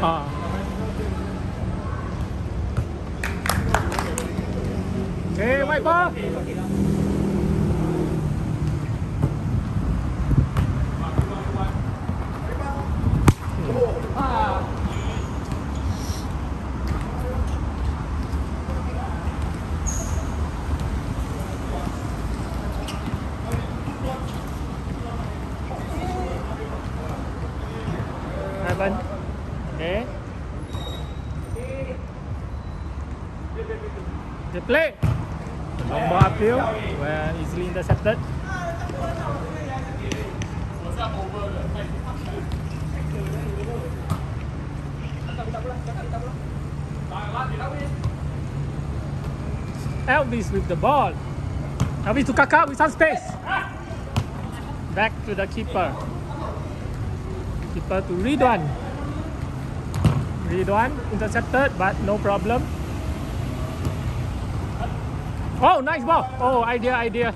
啊。哎外包。The play. Long ball upfield, where easily intercepted. Elvis with the ball. Elvis to Kaka with some space. Back to the keeper. Keeper to Ridwan. Ridwan intercepted, but no problem. Oh, nice ball. Oh, idea, idea.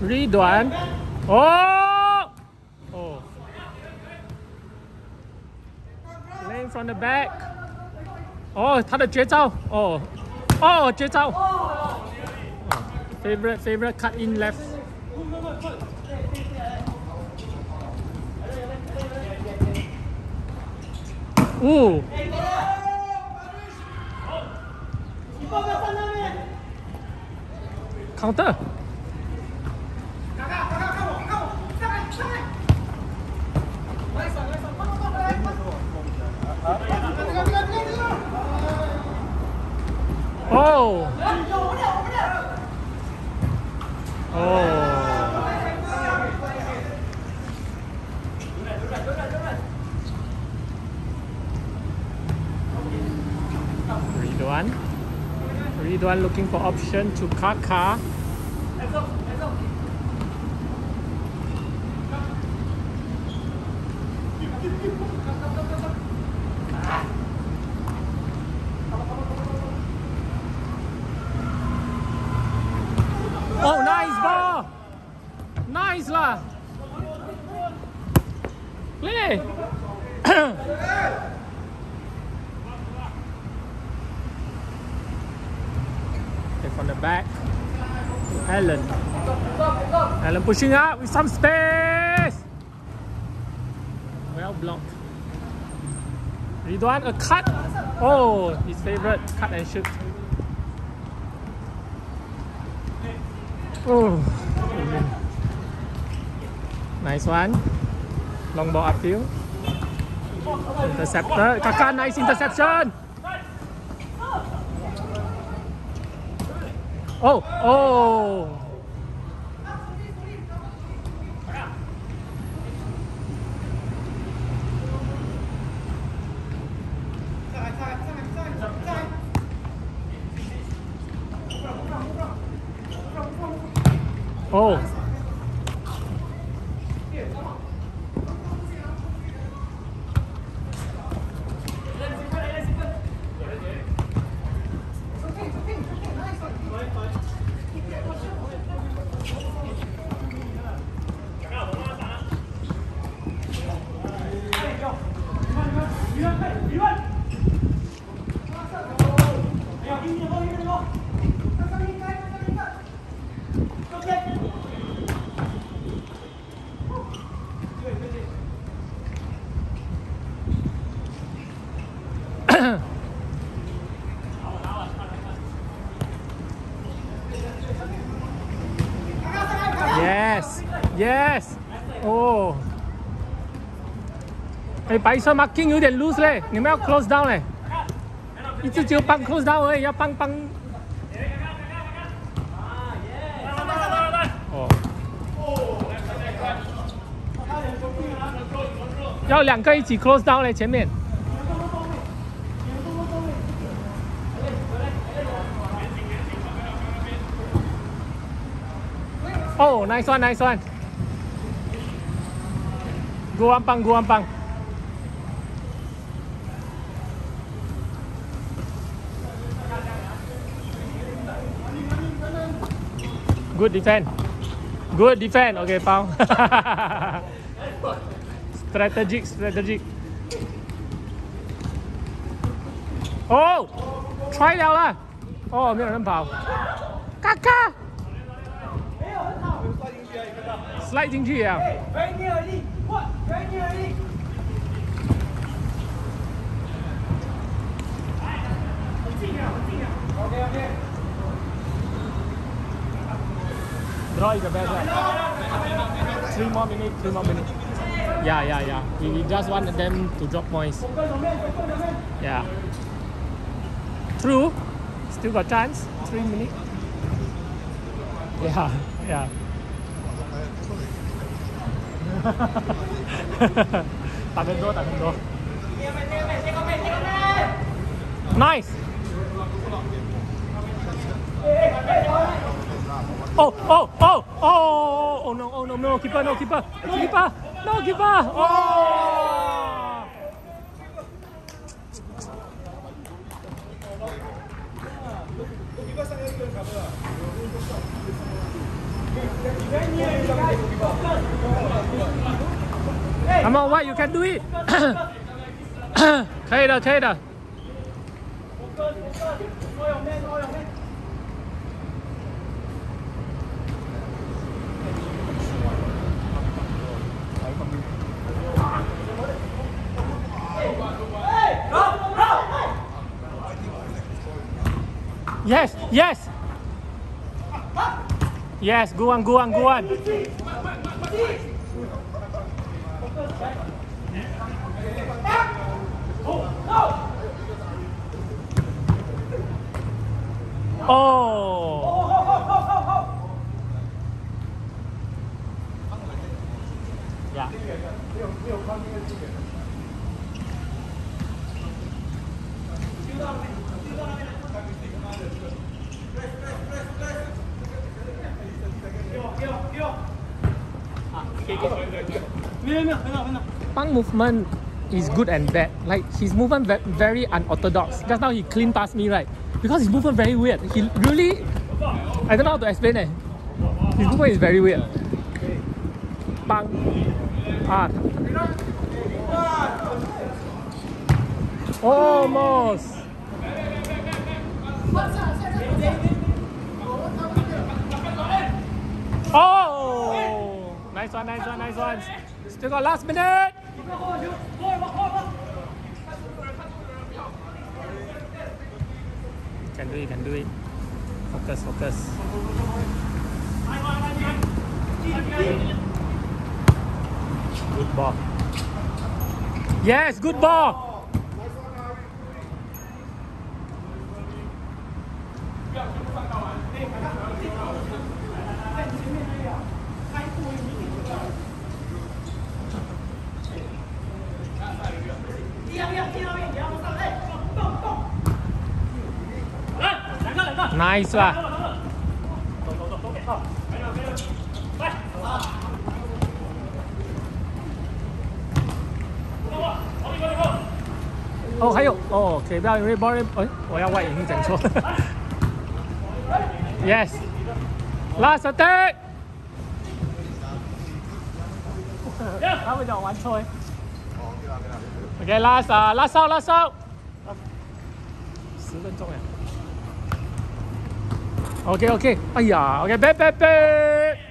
Ridwan. Oh! From the back. Oh, 他的绝招。Oh. Oh, 绝招。Oh, favorite, favorite cut in left. Ooh. Counter. Ridwan. Ridwan looking for option to Kaka. Oh, nice ball. Nice lah. Play. From the back. Allen. Allen pushing up with some space. Well blocked. Ridwan, a cut. Oh, his favorite cut and shoot. Oh, nice one. Long ball upfield. Interceptor. Kaka, nice interception. Oh, oh. Oh. Yes. Yes. Oh. 哎，白色 marking 有点 loose 嘞，你们要 close down 嘞，一直只有帮 close down 而已，要帮帮。哦。要两个一起 close down 嘞，前面。nice one, nice one. Go ampang, go ampang. Good defense. Good defense. Okay, Pao. strategic, strategic. Oh, try 了啦。哦，没有人跑。嘎嘎。 sliding G out. Hey, right near Ali. What? Right near Ali. Okay, okay. Draw the. Three more minutes, three more minutes. Yeah, yeah, yeah. We, just want them to drop points. Yeah. True. Still got chance. Three minutes. Yeah, yeah. Nice. Oh, oh, oh, oh, oh no, oh no, no, keeper, no keeper, no keeper, no keeper. Oh. Come on, why you can do it? trader, trader. Yes, yes. Yes, go on, go on, go on. Oh. Yeah. Pang movement is good and bad. Like his movement ve- very unorthodox. Just now he clean past me, right? Because his movement very weird. He really, I don't know how to explain it. His movement is very weird. Pang, ah, almost. Oh, nice one, nice one, nice one. Still got last minute. You Can do it, can do it. Focus, focus. Good ball. Yes, good ball. nice。走走走，没有没有，走吧。哦，还有哦，给不要因为 b 哎，我要外引，整错。Yes，last attack。他们讲玩错哎。OK，last，last，last，last。十分钟呀。OK OK，哎呀，OK，back back back。